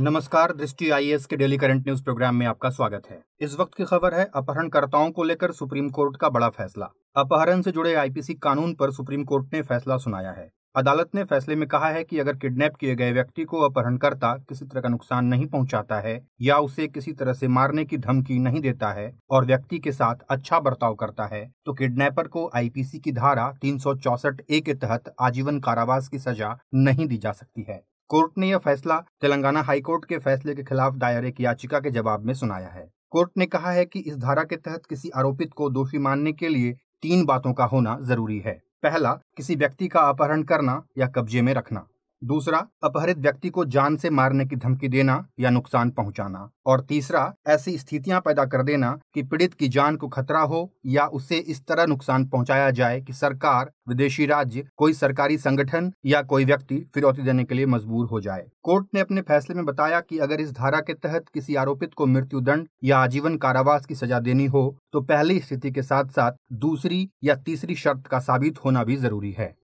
नमस्कार, दृष्टि आईएएस के डेली करंट न्यूज़ प्रोग्राम में आपका स्वागत है। इस वक्त की खबर है, अपहरणकर्ताओं को लेकर सुप्रीम कोर्ट का बड़ा फैसला। अपहरण से जुड़े आईपीसी कानून पर सुप्रीम कोर्ट ने फैसला सुनाया है। अदालत ने फैसले में कहा है कि अगर किडनैप किए गए व्यक्ति को अपहरणकर्ता किसी तरह का नुकसान नहीं पहुंचाता है, या उसे किसी तरह से मारने की धमकी नहीं देता है, और व्यक्ति के साथ अच्छा बर्ताव करता है तो किडनैपर को आईपीसी की धारा तीन ए के तहत आजीवन कारावास की सजा नहीं दी जा सकती है। कोर्ट ने यह फैसला तेलंगाना हाई कोर्ट के फैसले के खिलाफ दायर एक याचिका के जवाब में सुनाया है। कोर्ट ने कहा है कि इस धारा के तहत किसी आरोपित को दोषी मानने के लिए तीन बातों का होना ज़रूरी है। पहला, किसी व्यक्ति का अपहरण करना या कब्जे में रखना। दूसरा, अपहरित व्यक्ति को जान से मारने की धमकी देना या नुकसान पहुंचाना। और तीसरा, ऐसी स्थितियाँ पैदा कर देना कि पीड़ित की जान को खतरा हो या उसे इस तरह नुकसान पहुँचाया जाए कि सरकार, विदेशी राज्य, कोई सरकारी संगठन या कोई व्यक्ति फिरौती देने के लिए मजबूर हो जाए। कोर्ट ने अपने फैसले में बताया कि अगर इस धारा के तहत किसी आरोपित को मृत्यु दंड या आजीवन कारावास की सजा देनी हो तो पहली स्थिति के साथ साथ दूसरी या तीसरी शर्त का साबित होना भी ज़रूरी है।